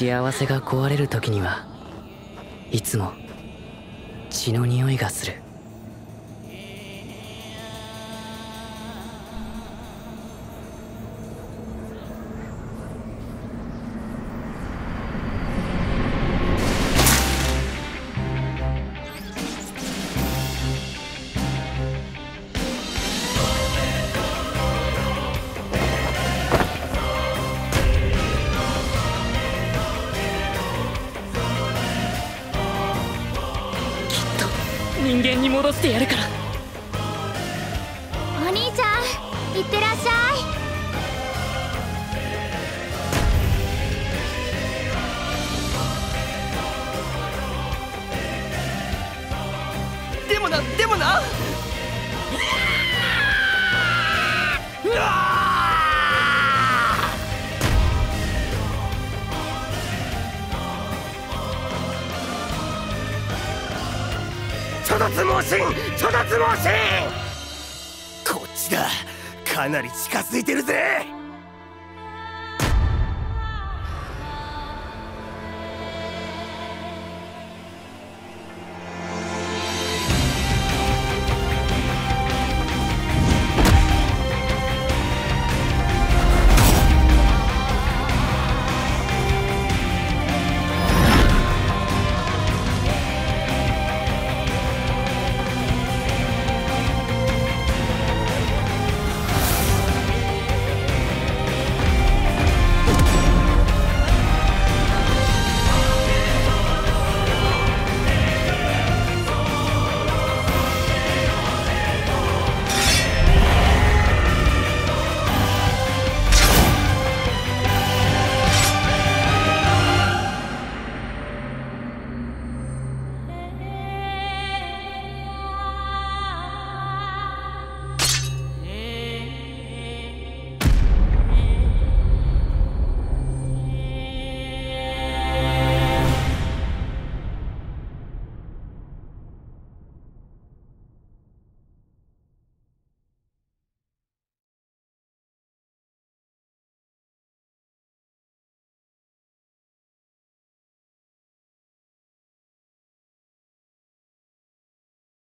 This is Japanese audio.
幸せが壊れる時にはいつも血の匂いがする。人間に戻してやるから。お兄ちゃんいってらっしゃでもなでもな。うわ 諸突猛進諸突猛進こっちだ。かなり近づいてるぜ。